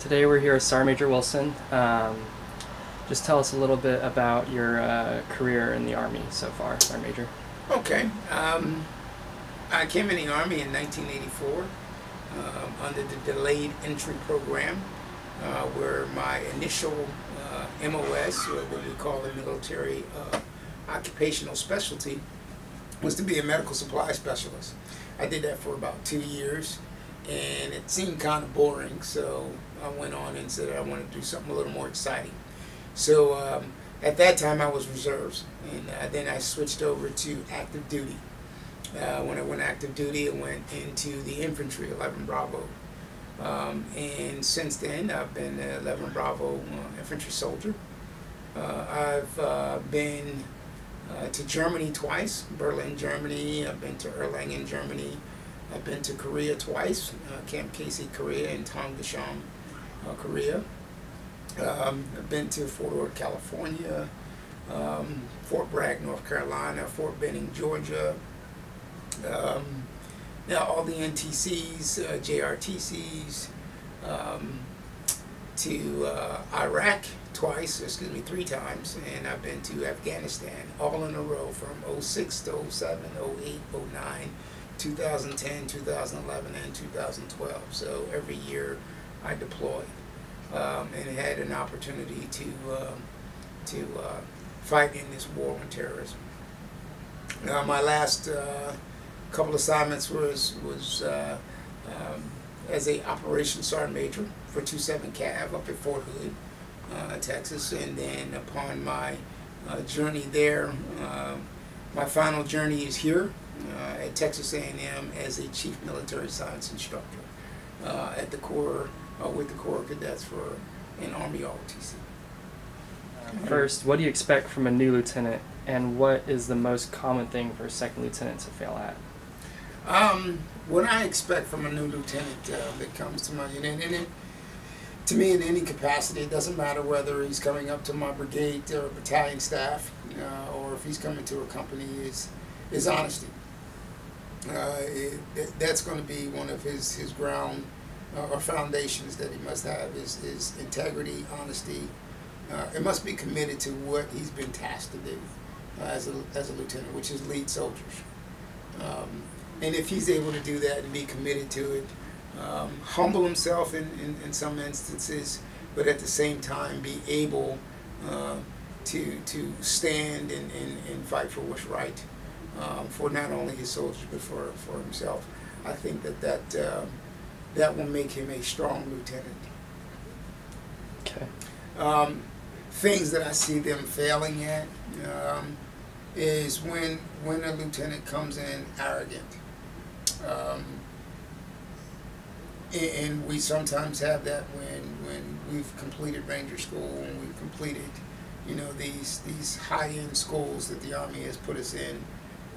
Today we're here with Sergeant Major Wilson. Um, just tell us a little bit about your uh, career in the Army so far, Sergeant Major. Okay. Um, I came in the Army in 1984 um, under the Delayed Entry Program, uh, where my initial uh, MOS, or what we call the military uh, occupational specialty, was to be a medical supply specialist. I did that for about two years, and it seemed kind of boring, so I went on and said I wanted to do something a little more exciting. So um, at that time, I was reserves, and uh, then I switched over to active duty. Uh, when I went active duty, I went into the infantry, 11 Bravo. Um, and since then, I've been an 11 Bravo uh, infantry soldier. Uh, I've uh, been uh, to Germany twice, Berlin, Germany. I've been to Erlangen, Germany. I've been to Korea twice, uh, Camp Casey, Korea, and Tonggasham, uh, Korea. Um, I've been to Fort Ord, California, um, Fort Bragg, North Carolina, Fort Benning, Georgia. Um, now all the NTCs, uh, JRTCs, um, to uh, Iraq twice, excuse me, three times, and I've been to Afghanistan all in a row from 06 to 07, 08, 09, 2010, 2011, and 2012. So every year I deployed um, and had an opportunity to um, to uh, fight in this war on terrorism. Now, my last uh, couple assignments was was uh, um, as a operations sergeant major for 27 Cav up at Fort Hood, uh, Texas, and then upon my uh, journey there, uh, my final journey is here uh, at Texas A&M as a chief military science instructor uh, at the Corps uh, with the Corps of Cadets for an Army ROTC. First, what do you expect from a new lieutenant, and what is the most common thing for a second lieutenant to fail at? Um, what I expect from a new lieutenant uh, that comes to my unit, and it, to me, in any capacity, it doesn't matter whether he's coming up to my brigade or battalion staff, uh, or if he's coming to a company, is is honesty. Uh, it, it, that's going to be one of his his ground uh, or foundations that he must have is is integrity, honesty. Uh, it must be committed to what he's been tasked to do uh, as a as a lieutenant, which is lead soldiers. Um, and if he's able to do that and be committed to it, um, humble himself in, in, in, some instances, but at the same time be able uh, to to stand and, and, and fight for what's right um, for not only his soldiers but for, for himself. I think that that, uh, that will make him a strong lieutenant. Okay. Um, things that I see them failing at um, is when when a lieutenant comes in arrogant. Um, and we sometimes have that when when we've completed Ranger School and we've completed, you know, these these high-end schools that the Army has put us in,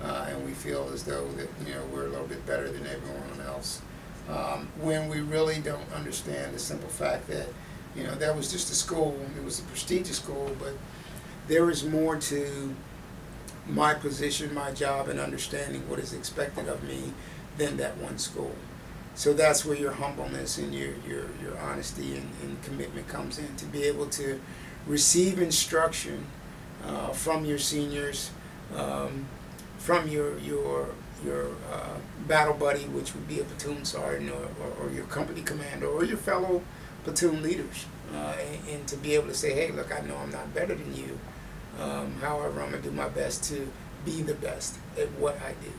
uh, and we feel as though that you know we're a little bit better than everyone else. Um, when we really don't understand the simple fact that you know that was just a school, it was a prestigious school, but there is more to my position, my job, and understanding what is expected of me than that one school. So that's where your humbleness and your, your, your honesty and, and commitment comes in to be able to receive instruction uh, from your seniors, um, from your your your uh, battle buddy, which would be a platoon sergeant or, or, or your company commander or your fellow platoon leaders, uh, and, and, to be able to say, hey, look, I know I'm not better than you. Um, however, I'm gonna do my best to be the best at what I do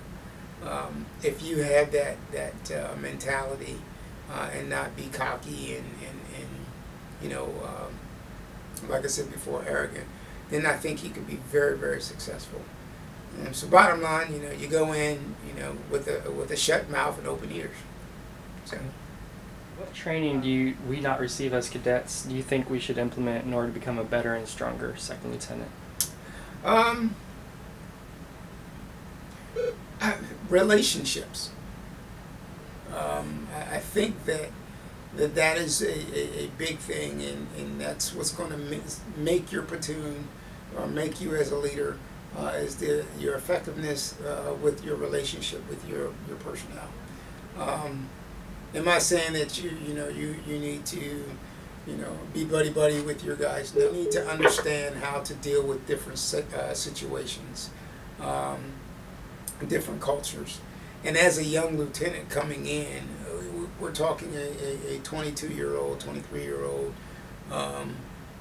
um, if you have that that uh, mentality uh, and not be cocky and, and, and you know, um, like I said before, arrogant, then I think he could be very very successful. And so bottom line, you know, you go in, you know, with a with a shut mouth and open ears. So. What training do you, we not receive as cadets do you think we should implement in order to become a better and stronger second lieutenant? Um, relationships. Um, I, I, think that that, that is a, a, a big thing, and, and that's what's going to make your platoon or make you as a leader uh, is the, your effectiveness uh, with your relationship with your, your personnel. Um, am I saying that you you know you, you need to you know, be buddy buddy with your guys. They need to understand how to deal with different uh, situations, um, different cultures. And as a young lieutenant coming in, we- we're talking a, a, a 22 year old, 23 year old um,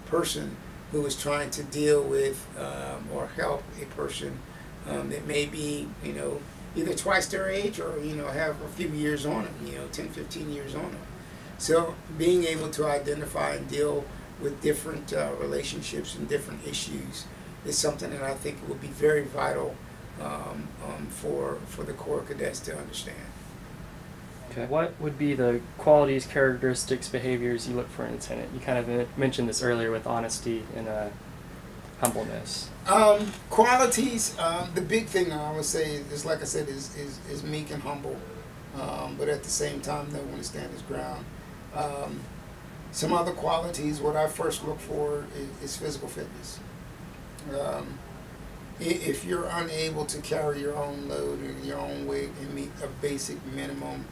person who is trying to deal with um, or help a person um, that may be, you know, either twice their age or, you know, have a few years on them, you know, 10, 15 years on them. So being able to identify and deal with different uh, relationships and different issues is something that I think would be very vital um, um, for for the Corps cadets to understand. Okay. What would be the qualities, characteristics, behaviors you look for in a lieutenant? You kind of mentioned this earlier with honesty and uh, humbleness. Um, qualities. Um, the big thing I would say is, like I said, is is, is meek and humble, um, but at the same time, they want to stand his ground. Um, some other qualities. What I first look for is, is physical fitness. Um, if you're unable to carry your own load and your own weight and meet a basic minimum,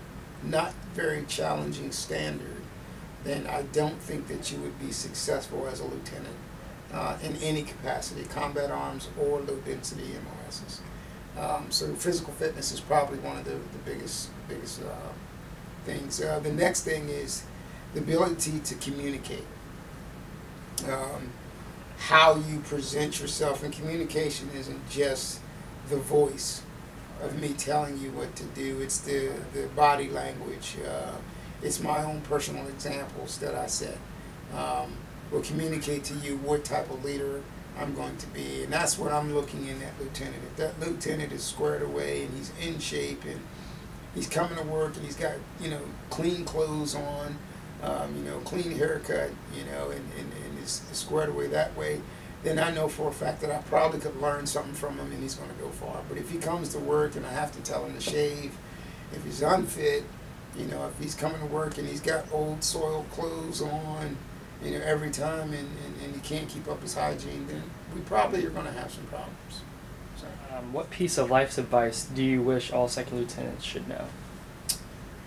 not very challenging standard, then I don't think that you would be successful as a lieutenant uh, in any capacity, combat arms or low density MOSs. Um, so physical fitness is probably one of the, the biggest biggest uh, things. Uh, the next thing is the ability to communicate. Um, how you present yourself and communication isn't just the voice of me telling you what to do. It's the, the body language. Uh, it's my own personal examples that I set. Um, will communicate to you what type of leader I'm going to be. And that's what I'm looking in that lieutenant. If that lieutenant is squared away and he's in shape and he's coming to work and he's got, you know, clean clothes on, um, you know, clean haircut, you know, and, and, and is squared away that way, then I know for a fact that I probably could learn something from him and he's going to go far. But if he comes to work and I have to tell him to shave, if he's unfit, you know, if he's coming to work and he's got old soiled clothes on, you know, every time and, and, and he can't keep up his hygiene, then we probably are going to have some problems. So, Um, what piece of life's advice do you wish all second lieutenants should know?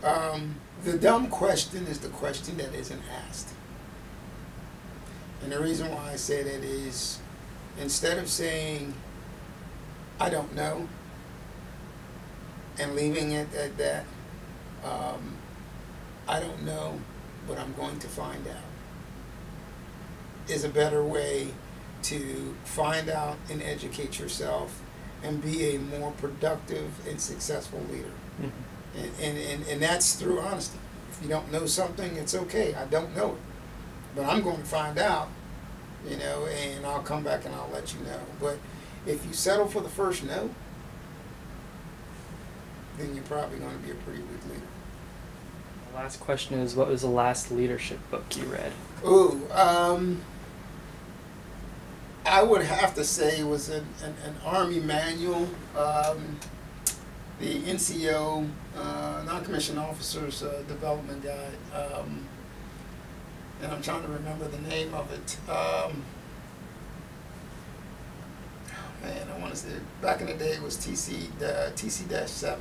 um, the dumb question is the question that isn't asked. And the reason why I say that is instead of saying, I don't know, and leaving it at that, um, I don't know, but I'm going to find out, is a better way to find out and educate yourself and be a more productive and successful leader. And, and, and, and that's through honesty. If you don't know something, it's okay. I don't know it. But I'm going to find out, you know, and I'll come back and I'll let you know. But if you settle for the first no, then you're probably going to be a pretty weak leader. The last question is what was the last leadership book you read? Ooh, um, I would have to say it was an, an, an Army manual, um, the NCO, uh, Non-Commissioned Officers uh, Development Guide, um, and I'm trying to remember the name of it. Um, oh, man, I want to say back in the day it was TC uh, TC-7,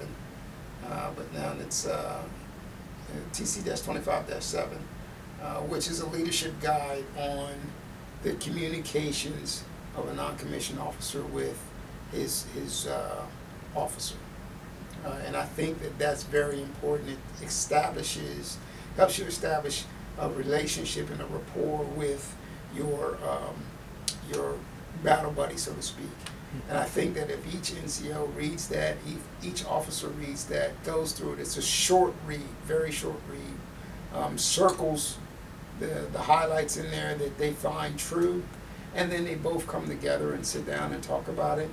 uh, but now it's uh, TC-25-7 uh, which is a leadership guide on the communications of a non-commissioned officer with his his uh, officer. Uh, and I think that that's very important. It establishes, helps you establish a relationship and a rapport with your um, your battle buddy, so to speak. And I think that if each NCO reads that, each, officer reads that, goes through it, it's a short read, very short read, um, circles the, the highlights in there that they find true, and then they both come together and sit down and talk about it.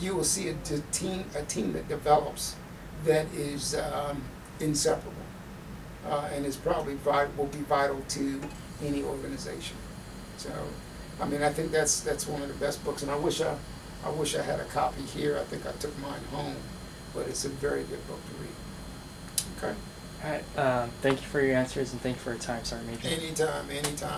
You will see a, team a team that develops that is um, inseparable, uh, and is probably vi- will be vital to any organization. So, I mean, I think that's that's one of the best books, and I wish I I wish I had a copy here. I think I took mine home, but it's a very good book to read. Okay. All right. Um, thank you for your answers and thank you for your time, Sergeant Major. Anytime, anytime.